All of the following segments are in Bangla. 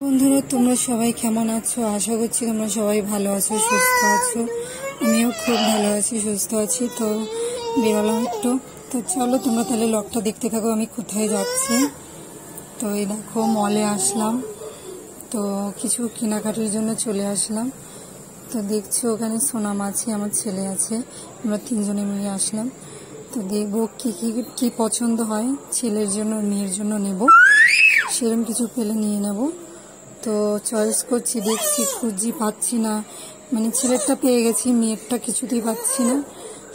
বন্ধুরা, তোমরা সবাই কেমন আছো? আশা করছি তোমরা সবাই ভালো আছো, সুস্থ আছো। আমিও খুব ভালো আছি, সুস্থ আছি। তো বেরোলাম একটু। তো চলো, তোমরা তাহলে লকটা দেখতে থাকো, আমি কোথায় যাচ্ছি। তো এই দেখো মলে আসলাম। তো কিছু কেনাকাটির জন্য চলে আসলাম। তো দেখছ, ওখানে সোনাম আছে আমার ছেলে আছে। আমরা তিনজনে মিলে আসলাম। তো দেখব কী কী কী পছন্দ হয়। ছেলের জন্য, মেয়ের জন্য নেব। সেরকম কিছু পেলে নিয়ে নেব। তো চয়েস করছি, দেখছি, খুঁজছি, পাচ্ছি না। মানে ছেলেরটা পেয়ে গেছি, মেয়েরটা কিছুতেই পাচ্ছি না।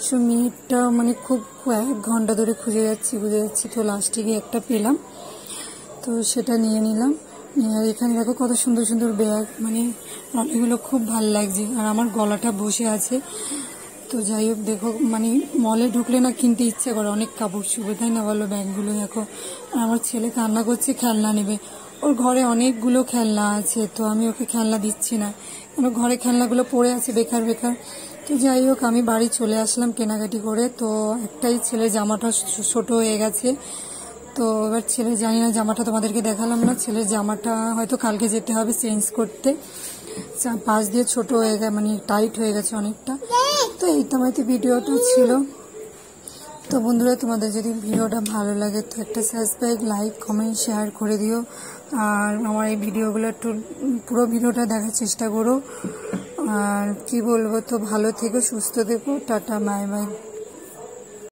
সো মেয়েরটা মানে খুব এক ঘণ্টা ধরে খুঁজে যাচ্ছি খুঁজে যাচ্ছি, তো লাস্টে গিয়ে একটা পেলাম। তো সেটা নিয়ে নিলাম। আর এখানে দেখো কত সুন্দর সুন্দর ব্যাগ মানে এগুলো খুব ভালো লাগছে। আর আমার গলাটা বসে আছে। তো যাই হোক, দেখো মানে মলে ঢুকলে না কিনতে ইচ্ছে করে, অনেক কাপড় চুপড়, তাই না বলো? ব্যাগগুলো দেখো। আর আমার ছেলে কান্না করছে, খেলনা নেবে। ওর ঘরে অনেকগুলো খেলনা আছে, তো আমি ওকে খেলনা দিচ্ছি না। কেন? ঘরে খেলনাগুলো পড়ে আছে বেকার বেকার। তো যাই হোক, আমি বাড়ি চলে আসলাম কেনাকাটি করে। তো একটাই ছেলে, জামাটা ছোট হয়ে গেছে। তো এবার ছেলে, জানি না, জামাটা তোমাদেরকে দেখালাম না। ছেলের জামাটা হয়তো কালকে যেতে হবে চেঞ্জ করতে। পাশ দিয়ে ছোট হয়ে গেছে মানে টাইট হয়ে গেছে অনেকটা। তো এই হয়তো ভিডিওটা ছিল। তো বন্ধুরা, তোমাদের যদি ভিডিওটা ভালো লাগে, তো একটা সাবস্ক্রাইব লাইক কমেন্ট শেয়ার করে দিও। আর আমার এই ভিডিওগুলো একটু পুরো ভিডিওটা দেখার চেষ্টা করো। আর কি বলব, তো ভালো থেকো, সুস্থ থেকো, টাটা বাই বাই